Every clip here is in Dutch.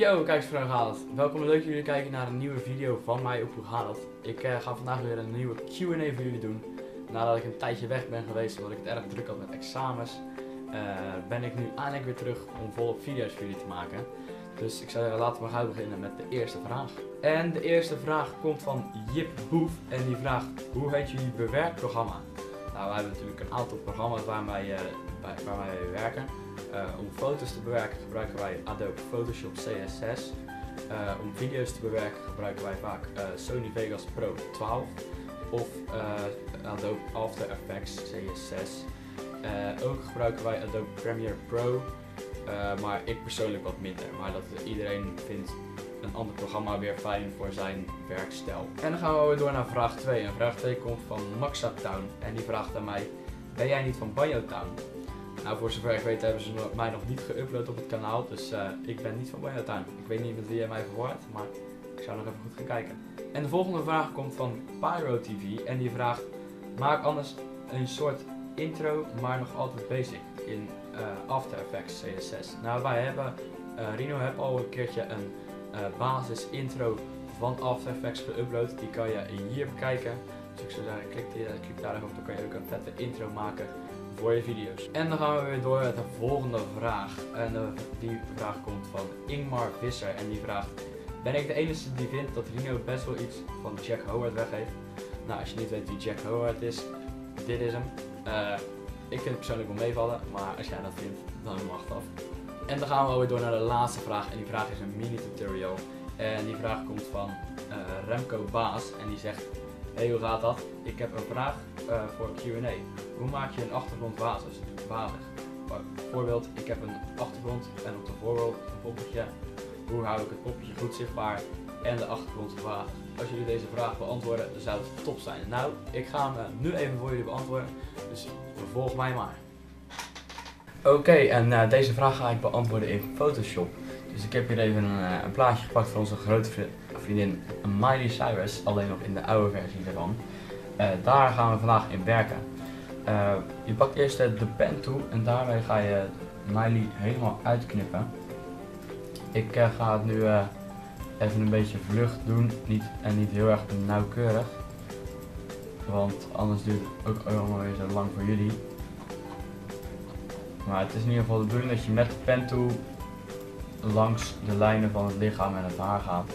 Yo, kijkers van Het? Welkom leuk dat jullie kijken naar een nieuwe video van mij op Het? Ik eh, ga vandaag weer een nieuwe Q&A voor jullie doen. Nadat ik een tijdje weg ben geweest omdat ik het erg druk had met examens, eh, ben ik nu eindelijk weer terug om volop video's voor jullie te maken. Dus ik zou zeggen, laten we gauw beginnen met de eerste vraag. En de eerste vraag komt van Jip Boef en die vraagt, hoe heet jullie bewerkprogramma? Nou, we hebben natuurlijk een aantal programma's waar wij, eh, waar wij werken. Uh, om foto's te bewerken gebruiken wij Adobe Photoshop CS6. Uh, om video's te bewerken gebruiken wij vaak uh, Sony Vegas Pro 12 of Adobe After Effects CS6. ook gebruiken wij Adobe Premiere Pro, maar ik persoonlijk wat minder. Maar dat iedereen vindt een ander programma weer fijn voor zijn werkstijl. En dan gaan we door naar vraag 2. En vraag 2 komt van Maxa Town en die vraagt aan mij: Ben jij niet van Banjo Town? Nou, voor zover ik weet hebben ze mij nog niet geüpload op het kanaal, dus uh, ik ben niet van Banjo Town. Ik weet niet met wie jij mij verwaart, maar ik zou nog even goed gaan kijken. En de volgende vraag komt van Pyro TV en die vraagt: Maak anders een soort intro, maar nog altijd basic in uh, After Effects CS6. Nou, wij hebben, uh, Rino heeft al een keertje een basis intro van After Effects geüpload. Die kan je hier bekijken. Dus ik zou zeggen, klik daar even op, dan kan je ook een vette intro maken je video's. En dan gaan we weer door met de volgende vraag. En uh, die vraag komt van Ingmar Visser en die vraagt... Ben ik de enige die vindt dat Rino best wel iets van Jack Howard weggeeft? Nou, als je niet weet wie Jack Howard is, dit is hem. Uh, ik vind het persoonlijk wel meevallen, maar als jij dat vindt, dan mag het af. En dan gaan we weer door naar de laatste vraag. En die vraag is een mini-tutorial. En die vraag komt van uh, Remco Baas. En die zegt: Hey, hoe gaat dat? Ik heb een vraag uh, voor Q&A. Hoe maak je een achtergrond wazig? Bijvoorbeeld, ik heb een achtergrond en op de voorgrond een poppetje. Hoe hou ik het poppetje goed zichtbaar en de achtergrond wazig? Als jullie deze vraag beantwoorden, dan zou het top zijn. Nou, ik ga hem nu even voor jullie beantwoorden, dus volg mij maar. Oké, en uh, deze vraag ga ik beantwoorden in Photoshop. Dus ik heb hier even een, een plaatje gepakt van onze grote vriendin Miley Cyrus, alleen nog in de oude versie ervan. Uh, daar gaan we vandaag in werken. Uh, je pakt eerst de pen toe en daarmee ga je Miley helemaal uitknippen. Ik ga het nu even een beetje vlug doen niet, en niet heel erg nauwkeurig. Want anders duurt het ook allemaal weer zo lang voor jullie. Maar het is in ieder geval de bedoeling dat je met de pen toe langs de lijnen van het lichaam en het haar gaat.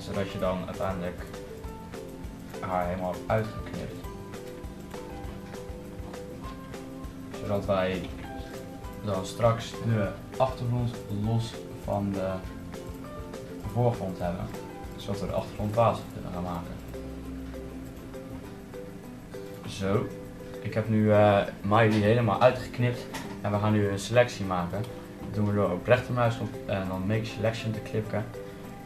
Zodat je dan uiteindelijk haar helemaal hebt uitgeknipt. Zodat wij dan straks de achtergrond los van de voorgrond hebben. Zodat we de achtergrond wazig kunnen gaan maken. Zo. Ik heb nu uh, Miley helemaal uitgeknipt en we gaan nu een selectie maken. Dat doen we door op rechtermuisknop en dan make selection te klikken.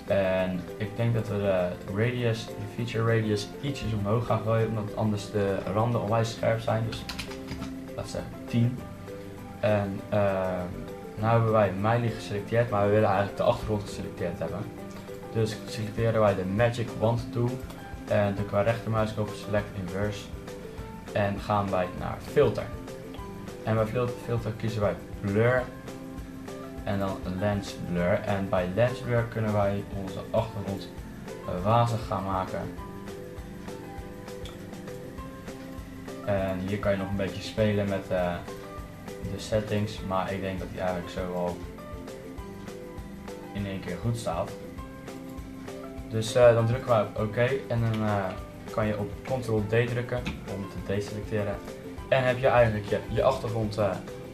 En ik denk dat we de radius, de feature radius ietsjes omhoog gaan gooien, omdat anders de randen onwijs scherp zijn. Dus laten zeggen 10. En uh, nu hebben wij Miley geselecteerd, maar we willen eigenlijk de achtergrond geselecteerd hebben. Dus selecteren wij de Magic Wand tool en de qua rechtermuisknop Select Inverse en gaan wij naar Filter. En bij Filter kiezen wij Blur en dan lens blur. En bij lens blur kunnen wij onze achtergrond eh, wazig gaan maken. En hier kan je nog een beetje spelen met uh, de settings, maar ik denk dat die eigenlijk zo wel in één keer goed staat. Dus uh, dan drukken we op OK en dan kan je op Ctrl D drukken om te deselecteren. En heb je eigenlijk je, je achtergrond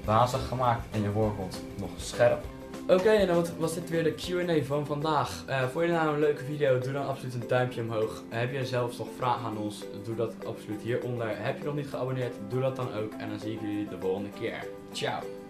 wazig gemaakt en je voorgrond nog scherp. Oké, en dan was dit weer de Q&A van vandaag. Uh, vond je nou een leuke video? Doe dan absoluut een duimpje omhoog. Heb je zelfs nog vragen aan ons? Doe dat absoluut hieronder. Heb je nog niet geabonneerd? Doe dat dan ook. En dan zie ik jullie de volgende keer. Ciao!